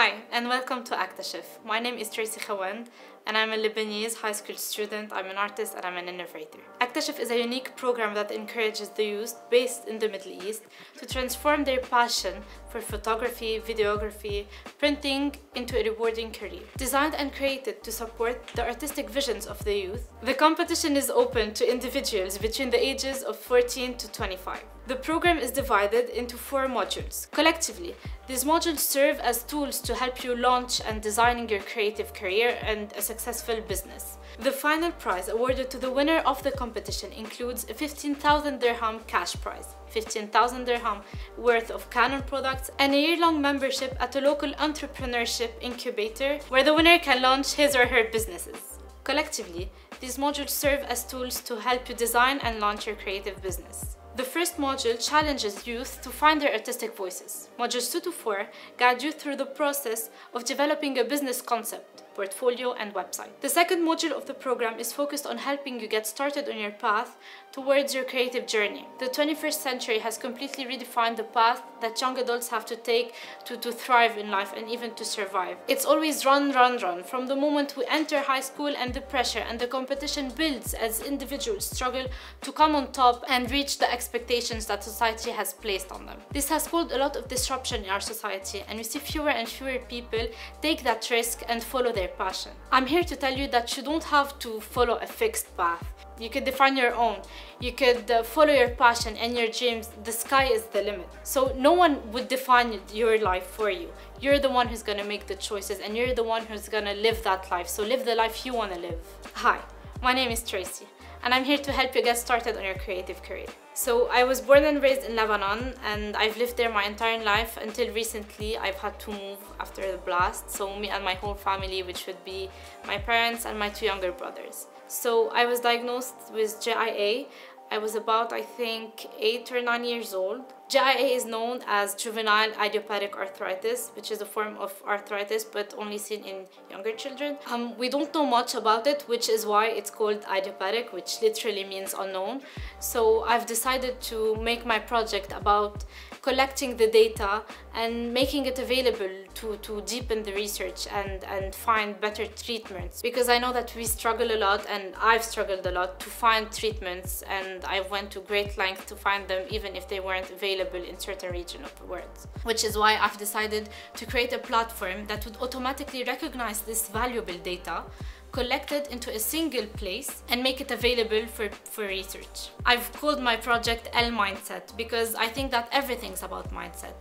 Hi, and welcome to Aktashif. My name is Tracy Khawand, and I'm a Lebanese high school student. I'm an artist and I'm an innovator. Aktashif is a unique program that encourages the youth based in the Middle East to transform their passion for photography, videography, printing into a rewarding career. Designed and created to support the artistic visions of the youth, the competition is open to individuals between the ages of 14 to 25. The program is divided into four modules. Collectively, these modules serve as tools to help you launch and designing your creative career and a successful business. The final prize awarded to the winner of the competition includes a 15,000 dirham cash prize, 15,000 dirham worth of Canon products, and a year-long membership at a local entrepreneurship incubator where the winner can launch his or her businesses. Collectively, these modules serve as tools to help you design and launch your creative business. The first module challenges youth to find their artistic voices. Modules 2 to 4 guide you through the process of developing a business concept, portfolio, and website. The second module of the program is focused on helping you get started on your path towards your creative journey. The 21st century has completely redefined the path that young adults have to take to, to thrive in life and even to survive. It's always run, run, run. From the moment we enter high school and the pressure and the competition builds as individuals struggle to come on top and reach the expectations that society has placed on them. This has caused a lot of disruption in our society and we see fewer and fewer people take that risk and follow their passion. I'm here to tell you that you don't have to follow a fixed path. You could define your own. You could uh, follow your passion and your dreams. The sky is the limit. So no one would define your life for you. You're the one who's gonna make the choices and you're the one who's gonna live that life. So live the life you wanna live. Hi, my name is Tracy and I'm here to help you get started on your creative career. So I was born and raised in Lebanon and I've lived there my entire life until recently I've had to move after the blast. So me and my whole family, which would be my parents and my two younger brothers. So I was diagnosed with JIA. I was about, I think, 8 or 9 years old. JIA is known as juvenile idiopathic arthritis, which is a form of arthritis but only seen in younger children. Um, we don't know much about it, which is why it's called idiopathic, which literally means unknown. So I've decided to make my project about collecting the data and making it available to, to deepen the research and, and find better treatments. Because I know that we struggle a lot and I've struggled a lot to find treatments and I went to great lengths to find them even if they weren't available in certain regions of the world. Which is why I've decided to create a platform that would automatically recognize this valuable data collected into a single place and make it available for, for research. I've called my project L Mindset because I think that everything's about mindset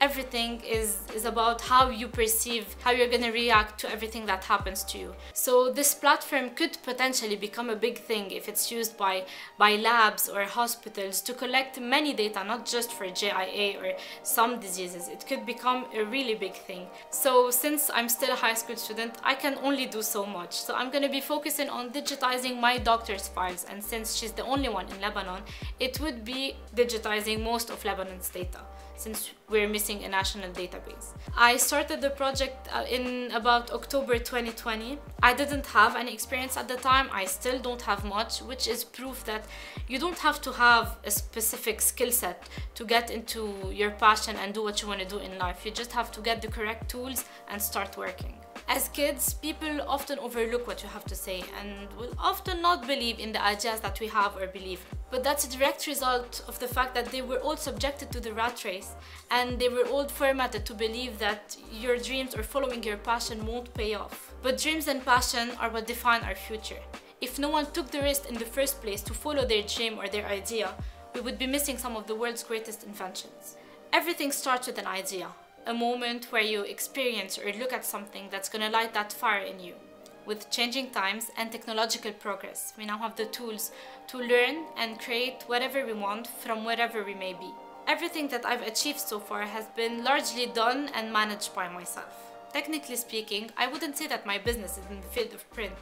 everything is, is about how you perceive, how you're gonna react to everything that happens to you. So this platform could potentially become a big thing if it's used by, by labs or hospitals to collect many data, not just for JIA or some diseases. It could become a really big thing. So since I'm still a high school student, I can only do so much. So I'm gonna be focusing on digitizing my doctor's files and since she's the only one in Lebanon, it would be digitizing most of Lebanon's data since we're missing a national database. I started the project uh, in about October 2020. I didn't have any experience at the time. I still don't have much, which is proof that you don't have to have a specific skill set to get into your passion and do what you want to do in life. You just have to get the correct tools and start working. As kids, people often overlook what you have to say and will often not believe in the ideas that we have or believe. But that's a direct result of the fact that they were all subjected to the rat race and they were all formatted to believe that your dreams or following your passion won't pay off. But dreams and passion are what define our future. If no one took the risk in the first place to follow their dream or their idea, we would be missing some of the world's greatest inventions. Everything starts with an idea, a moment where you experience or look at something that's going to light that fire in you. With changing times and technological progress, we now have the tools to learn and create whatever we want from wherever we may be. Everything that I've achieved so far has been largely done and managed by myself. Technically speaking, I wouldn't say that my business is in the field of print,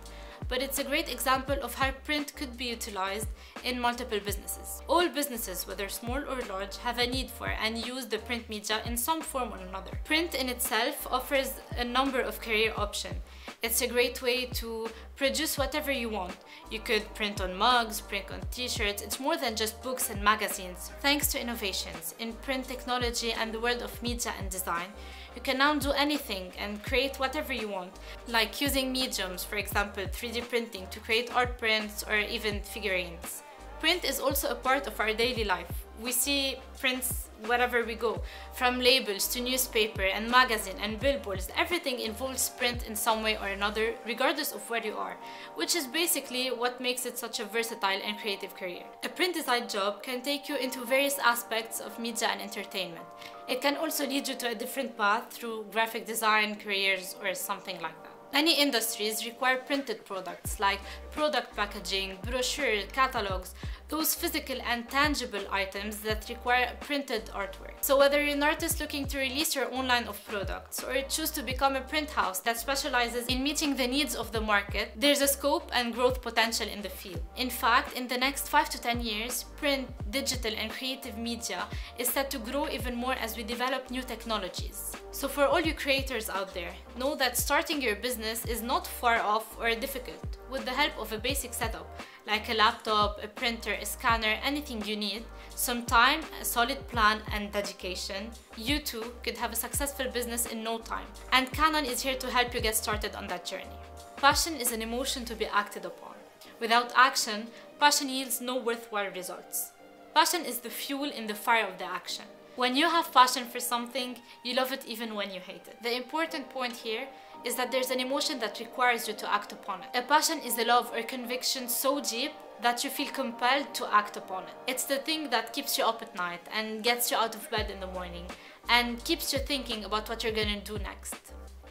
but it's a great example of how print could be utilized in multiple businesses. All businesses, whether small or large, have a need for and use the print media in some form or another. Print in itself offers a number of career options. It's a great way to produce whatever you want. You could print on mugs, print on t-shirts. It's more than just books and magazines. Thanks to innovations in print technology and the world of media and design, you can now do anything and create whatever you want, like using mediums, for example, 3D printing to create art prints or even figurines. Print is also a part of our daily life. We see prints wherever we go, from labels to newspaper and magazine and billboards, everything involves print in some way or another, regardless of where you are, which is basically what makes it such a versatile and creative career. A print design job can take you into various aspects of media and entertainment. It can also lead you to a different path through graphic design, careers, or something like that. Many industries require printed products like product packaging, brochures, catalogs, those physical and tangible items that require printed artwork. So whether you're an artist looking to release your own line of products or choose to become a print house that specializes in meeting the needs of the market, there's a scope and growth potential in the field. In fact, in the next 5 to 10 years, print, digital and creative media is set to grow even more as we develop new technologies. So for all you creators out there, know that starting your business is not far off or difficult. With the help of a basic setup, like a laptop, a printer, a scanner, anything you need, some time, a solid plan and dedication, you too could have a successful business in no time. And Canon is here to help you get started on that journey. Passion is an emotion to be acted upon. Without action, passion yields no worthwhile results. Passion is the fuel in the fire of the action. When you have passion for something, you love it even when you hate it. The important point here is that there's an emotion that requires you to act upon it. A passion is a love or conviction so deep that you feel compelled to act upon it. It's the thing that keeps you up at night and gets you out of bed in the morning and keeps you thinking about what you're gonna do next.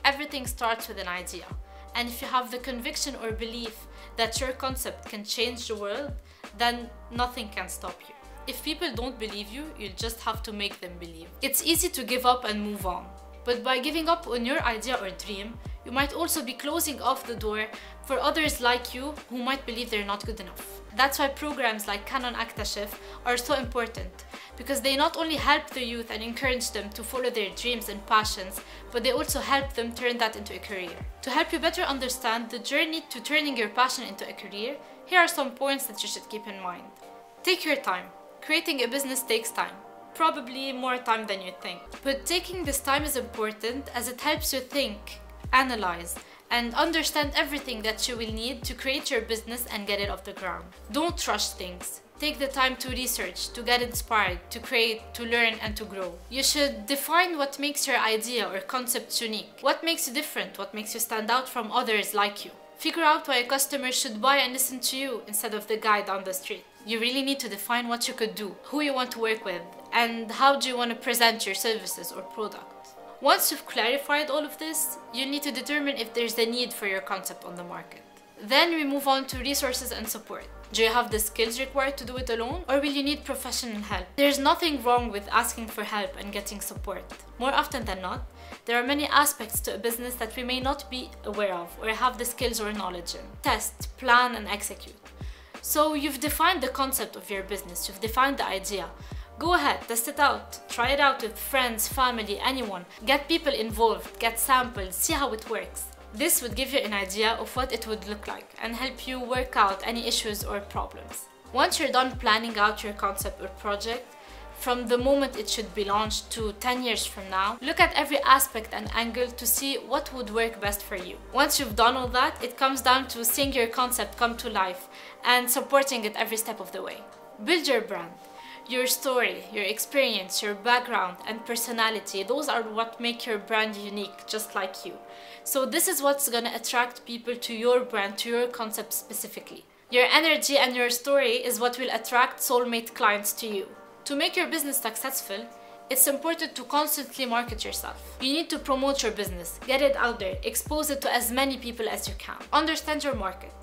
Everything starts with an idea. And if you have the conviction or belief that your concept can change the world, then nothing can stop you. If people don't believe you, you'll just have to make them believe. It's easy to give up and move on. But by giving up on your idea or dream, you might also be closing off the door for others like you who might believe they're not good enough. That's why programs like Canon Aktashif are so important, because they not only help the youth and encourage them to follow their dreams and passions, but they also help them turn that into a career. To help you better understand the journey to turning your passion into a career, here are some points that you should keep in mind. Take your time. Creating a business takes time probably more time than you think. But taking this time is important as it helps you think, analyze, and understand everything that you will need to create your business and get it off the ground. Don't rush things. Take the time to research, to get inspired, to create, to learn, and to grow. You should define what makes your idea or concept unique. What makes you different? What makes you stand out from others like you? Figure out why a customer should buy and listen to you instead of the guy down the street. You really need to define what you could do, who you want to work with, and how do you want to present your services or product. Once you've clarified all of this, you need to determine if there's a need for your concept on the market. Then we move on to resources and support. Do you have the skills required to do it alone or will you need professional help? There's nothing wrong with asking for help and getting support. More often than not, there are many aspects to a business that we may not be aware of or have the skills or knowledge in. Test, plan and execute. So you've defined the concept of your business, you've defined the idea. Go ahead, test it out. Try it out with friends, family, anyone. Get people involved, get samples, see how it works. This would give you an idea of what it would look like and help you work out any issues or problems. Once you're done planning out your concept or project, from the moment it should be launched to 10 years from now, look at every aspect and angle to see what would work best for you. Once you've done all that, it comes down to seeing your concept come to life and supporting it every step of the way. Build your brand. Your story, your experience, your background and personality, those are what make your brand unique, just like you. So this is what's gonna attract people to your brand, to your concept specifically. Your energy and your story is what will attract soulmate clients to you. To make your business successful, it's important to constantly market yourself. You need to promote your business, get it out there, expose it to as many people as you can. Understand your market.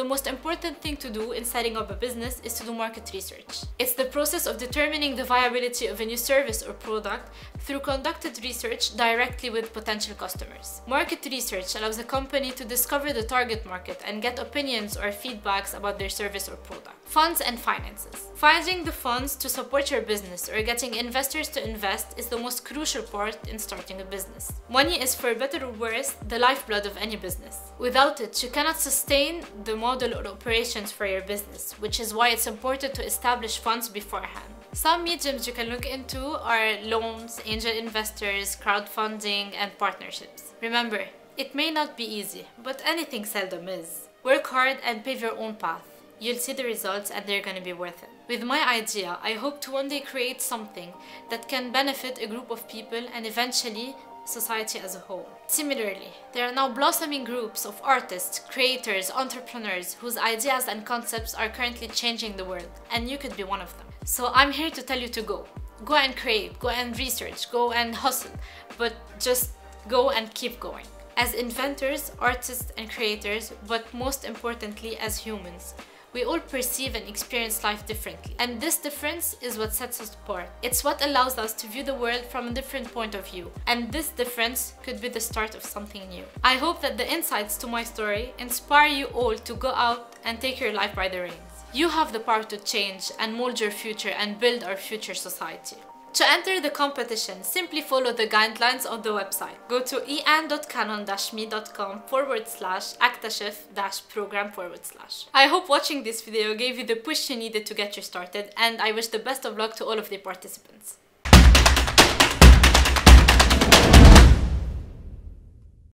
The most important thing to do in setting up a business is to do market research. It's the process of determining the viability of a new service or product through conducted research directly with potential customers. Market research allows a company to discover the target market and get opinions or feedbacks about their service or product. Funds and finances. Finding the funds to support your business or getting investors to invest is the most crucial part in starting a business. Money is, for better or worse, the lifeblood of any business. Without it, you cannot sustain the model or operations for your business, which is why it's important to establish funds beforehand. Some mediums you can look into are loans, angel investors, crowdfunding, and partnerships. Remember, it may not be easy, but anything seldom is. Work hard and pave your own path. You'll see the results and they're gonna be worth it. With my idea, I hope to one day create something that can benefit a group of people and eventually society as a whole. Similarly, there are now blossoming groups of artists, creators, entrepreneurs whose ideas and concepts are currently changing the world, and you could be one of them. So I'm here to tell you to go. Go and create, go and research, go and hustle, but just go and keep going. As inventors, artists, and creators, but most importantly as humans, we all perceive and experience life differently. And this difference is what sets us apart. It's what allows us to view the world from a different point of view. And this difference could be the start of something new. I hope that the insights to my story inspire you all to go out and take your life by the reins. You have the power to change and mold your future and build our future society. To enter the competition, simply follow the guidelines on the website. Go to en.canon-me.com forward slash aktashif dash program forward slash. I hope watching this video gave you the push you needed to get you started and I wish the best of luck to all of the participants.